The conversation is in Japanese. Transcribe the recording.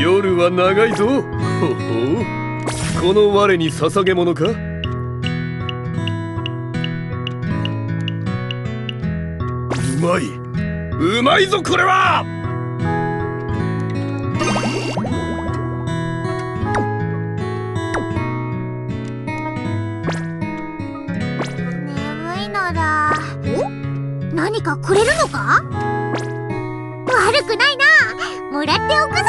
夜は長いぞ。ほほこの我に捧げ物か？うまい。うまいぞこれは！眠いのだ。何かくれるのか？悪くないな。もらっておくぞ。